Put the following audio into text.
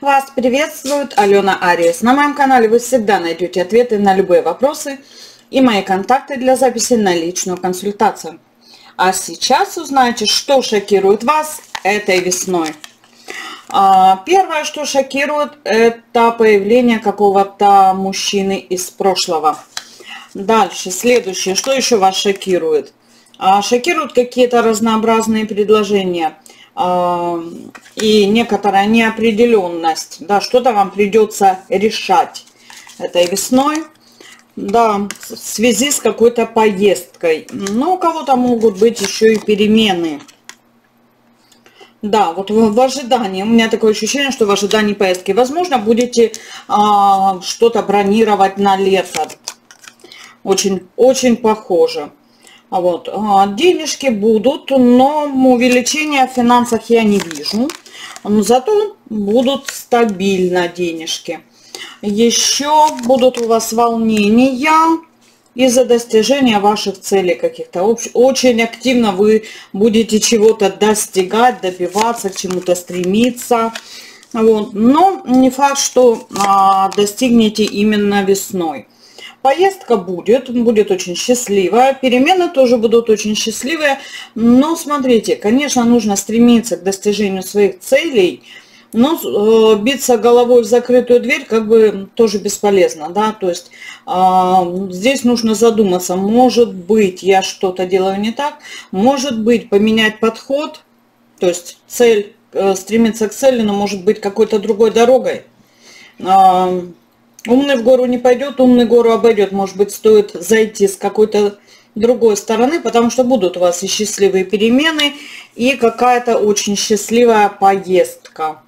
Вас приветствует Алена Ариес. На моем канале вы всегда найдете ответы на любые вопросы и мои контакты для записи на личную консультацию. А сейчас узнаете, что шокирует вас этой весной. А, первое, что шокирует, это появление какого-то мужчины из прошлого. Дальше, следующее, что еще вас шокирует? А, шокируют какие-то разнообразные предложения – и некоторая неопределенность, да, что-то вам придется решать этой весной, да, в связи с какой-то поездкой. Но у кого-то могут быть еще и перемены. Да, вот в, в ожидании, у меня такое ощущение, что в ожидании поездки, возможно, будете а, что-то бронировать на лето. Очень, очень похоже. Вот, а, денежки будут, но увеличения в финансах я не вижу. Но зато будут стабильно денежки. Еще будут у вас волнения из-за достижения ваших целей каких-то. Очень активно вы будете чего-то достигать, добиваться, к чему-то стремиться. Вот. Но не факт, что а, достигнете именно весной. Поездка будет, будет очень счастливая, перемены тоже будут очень счастливые, но смотрите, конечно, нужно стремиться к достижению своих целей, но э, биться головой в закрытую дверь как бы тоже бесполезно, да, то есть э, здесь нужно задуматься, может быть, я что-то делаю не так, может быть, поменять подход, то есть цель, э, стремиться к цели, но может быть какой-то другой дорогой, э, Умный в гору не пойдет, умный гору обойдет. Может быть, стоит зайти с какой-то другой стороны, потому что будут у вас и счастливые перемены, и какая-то очень счастливая поездка.